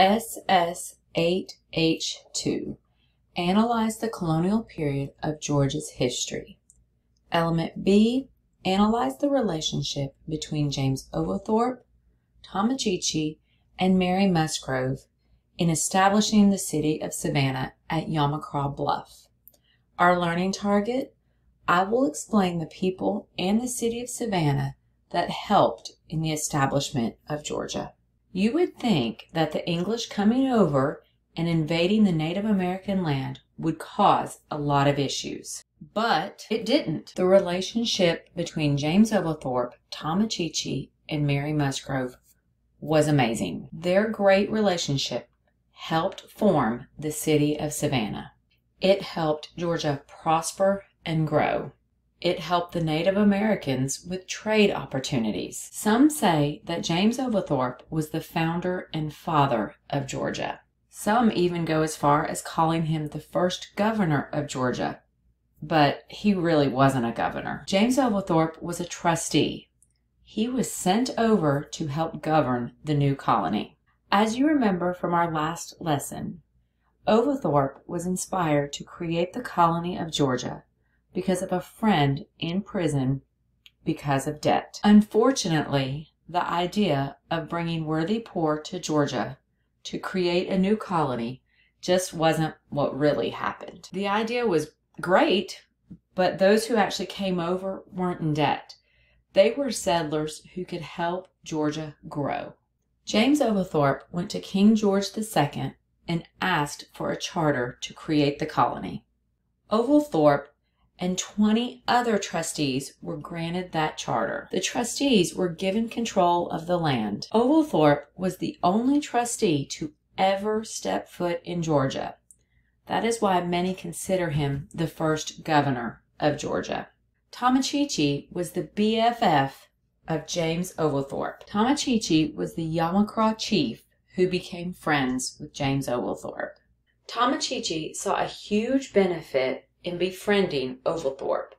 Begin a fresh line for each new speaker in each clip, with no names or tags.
SS 8H2 Analyze the colonial period of Georgia's history. Element B Analyze the relationship between James Oglethorpe, Tomochichi, and Mary Musgrove in establishing the city of Savannah at Yamacraw Bluff. Our learning target I will explain the people and the city of Savannah that helped in the establishment of Georgia. You would think that the English coming over and invading the Native American land would cause a lot of issues. But it didn't. The relationship between James Oglethorpe, Tomochichi, and Mary Musgrove was amazing. Their great relationship helped form the city of Savannah. It helped Georgia prosper and grow. It helped the Native Americans with trade opportunities. Some say that James Oglethorpe was the founder and father of Georgia. Some even go as far as calling him the first governor of Georgia, but he really wasn't a governor. James Oglethorpe was a trustee. He was sent over to help govern the new colony. As you remember from our last lesson, Oglethorpe was inspired to create the colony of Georgia because of a friend in prison because of debt. Unfortunately, the idea of bringing worthy poor to Georgia to create a new colony just wasn't what really happened. The idea was great, but those who actually came over weren't in debt. They were settlers who could help Georgia grow. James Oglethorpe went to King George II and asked for a charter to create the colony. Oglethorpe and 20 other trustees were granted that charter. The trustees were given control of the land. Oglethorpe was the only trustee to ever step foot in Georgia. That is why many consider him the first governor of Georgia. Tomochichi was the BFF of James Oglethorpe. Tomochichi was the Yamacraw chief who became friends with James Oglethorpe. Tomochichi saw a huge benefit in befriending Oglethorpe,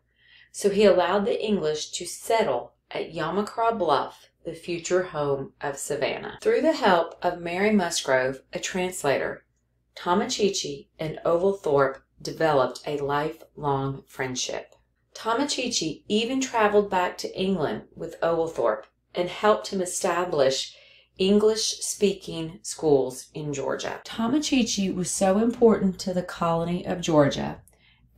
so he allowed the English to settle at Yamacraw Bluff, the future home of Savannah. Through the help of Mary Musgrove, a translator, Tomochichi and Oglethorpe developed a lifelong friendship. Tomochichi even traveled back to England with Oglethorpe and helped him establish English speaking schools in Georgia. Tomochichi was so important to the colony of Georgia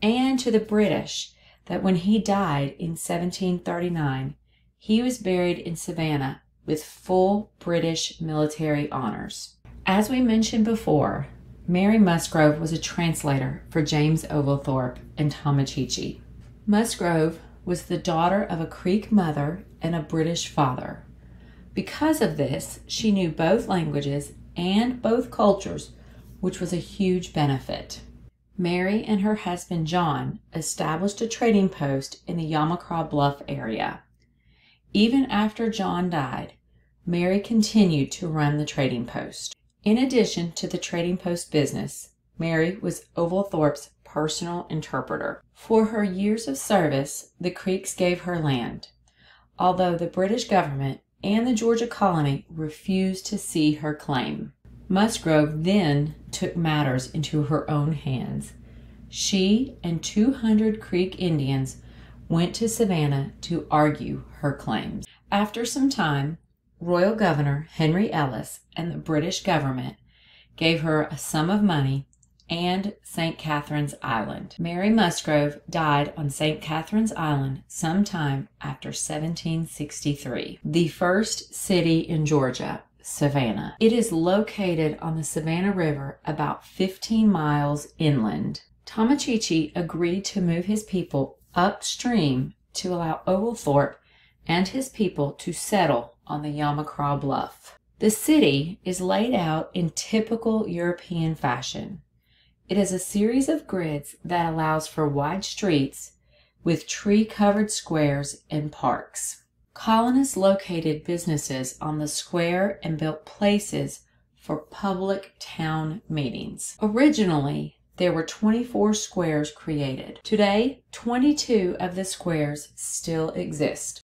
and to the British that when he died in 1739, he was buried in Savannah with full British military honors. As we mentioned before, Mary Musgrove was a translator for James Oglethorpe and Tomochichi. Musgrove was the daughter of a Creek mother and a British father. Because of this, she knew both languages and both cultures, which was a huge benefit. Mary and her husband John established a trading post in the Yamacraw Bluff area. Even after John died, Mary continued to run the trading post. In addition to the trading post business, Mary was Oglethorpe's personal interpreter. For her years of service, the Creeks gave her land, although the British government and the Georgia colony refused to see her claim. Musgrove then took matters into her own hands. She and 200 Creek Indians went to Savannah to argue her claims. After some time, Royal Governor Henry Ellis and the British government gave her a sum of money and St. Catherine's Island. Mary Musgrove died on St. Catherine's Island sometime after 1763. The first city in Georgia Savannah. It is located on the Savannah River about 15 miles inland. Tomochichi agreed to move his people upstream to allow Oglethorpe and his people to settle on the Yamacraw Bluff. The city is laid out in typical European fashion. It is a series of grids that allows for wide streets with tree covered squares and parks. Colonists located businesses on the square and built places for public town meetings. Originally, there were 24 squares created. Today, 22 of the squares still exist.